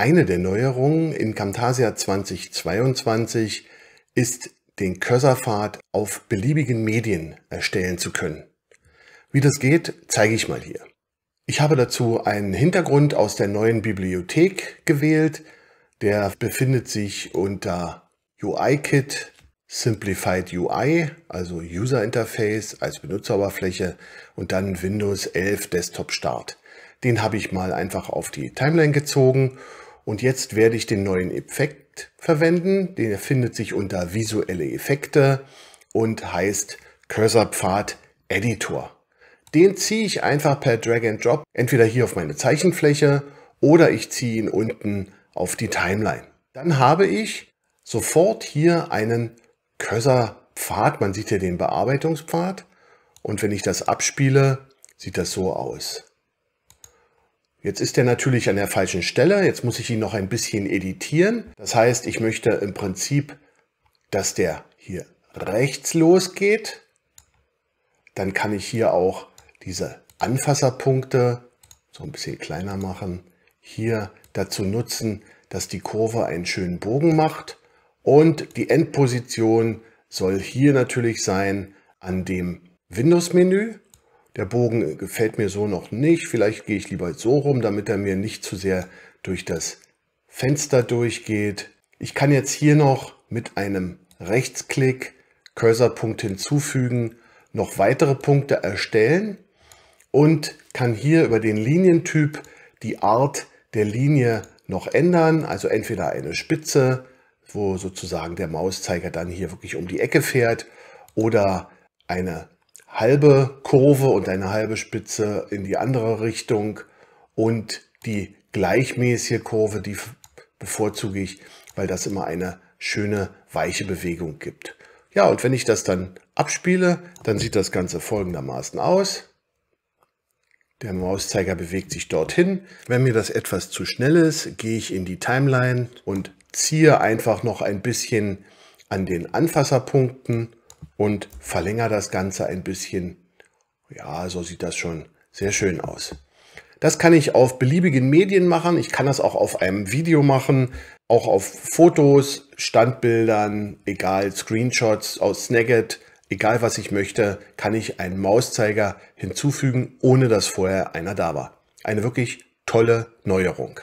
Eine der Neuerungen in Camtasia 2022 ist, den Cursor-Pfad auf beliebigen Medien erstellen zu können. Wie das geht, zeige ich mal hier. Ich habe dazu einen Hintergrund aus der neuen Bibliothek gewählt. Der befindet sich unter UIKit Simplified UI, also User Interface als Benutzeroberfläche und dann Windows 11 Desktop Start. Den habe ich mal einfach auf die Timeline gezogen und jetzt werde ich den neuen Effekt verwenden. Der findet sich unter visuelle Effekte und heißt Cursor Pfad Editor. Den ziehe ich einfach per Drag and Drop entweder hier auf meine Zeichenfläche oder ich ziehe ihn unten auf die Timeline. Dann habe ich sofort hier einen Cursor-Pfad. Man sieht hier den Bearbeitungspfad. Und wenn ich das abspiele, sieht das so aus. Jetzt ist er natürlich an der falschen Stelle. Jetzt muss ich ihn noch ein bisschen editieren. Das heißt, ich möchte im Prinzip, dass der hier rechts losgeht. Dann kann ich hier auch diese Anfasserpunkte so ein bisschen kleiner machen. Hier dazu nutzen, dass die Kurve einen schönen Bogen macht. Und die Endposition soll hier natürlich sein an dem Windows-Menü. Der Bogen gefällt mir so noch nicht. Vielleicht gehe ich lieber so rum, damit er mir nicht zu sehr durch das Fenster durchgeht. Ich kann jetzt hier noch mit einem Rechtsklick Cursorpunkt hinzufügen, noch weitere Punkte erstellen und kann hier über den Linientyp die Art der Linie noch ändern. Also entweder eine Spitze, wo sozusagen der Mauszeiger dann hier wirklich um die Ecke fährt oder eine halbe Kurve und eine halbe Spitze in die andere Richtung und die gleichmäßige Kurve, die bevorzuge ich, weil das immer eine schöne weiche Bewegung gibt. Ja, und wenn ich das dann abspiele, dann sieht das Ganze folgendermaßen aus. Der Mauszeiger bewegt sich dorthin. Wenn mir das etwas zu schnell ist, gehe ich in die Timeline und ziehe einfach noch ein bisschen an den Anfasserpunkten und verlängere das Ganze ein bisschen. Ja, so sieht das schon sehr schön aus. Das kann ich auf beliebigen Medien machen. Ich kann das auch auf einem Video machen, auch auf Fotos, Standbildern, egal, Screenshots aus Snagit, egal was ich möchte, kann ich einen Mauszeiger hinzufügen, ohne dass vorher einer da war. Eine wirklich tolle Neuerung.